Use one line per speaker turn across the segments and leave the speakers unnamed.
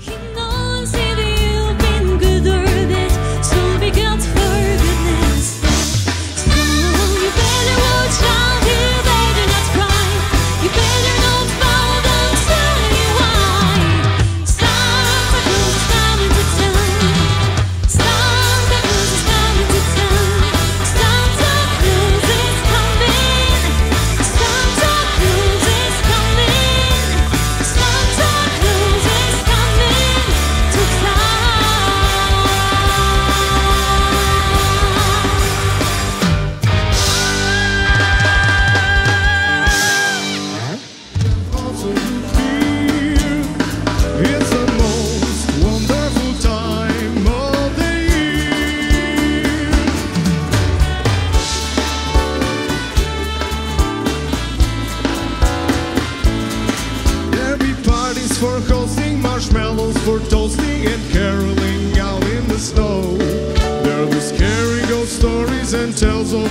You know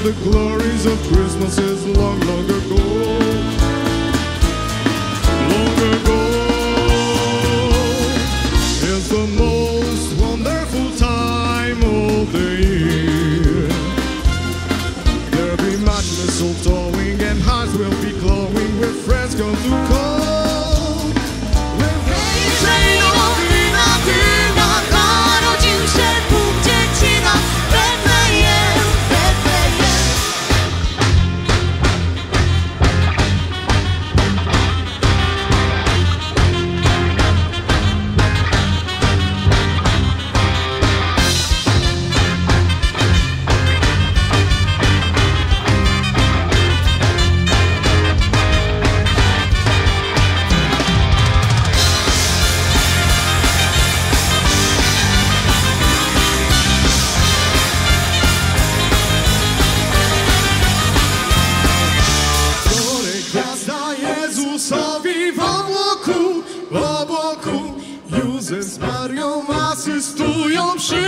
the glories of Christmas is long, long ago. Long ago. razem z Marią asystują przy.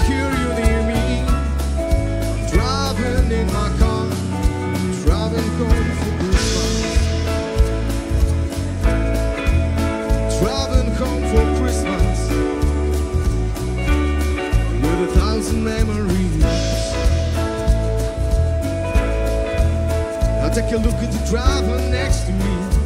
those memories. Now take a look at the driver next to me.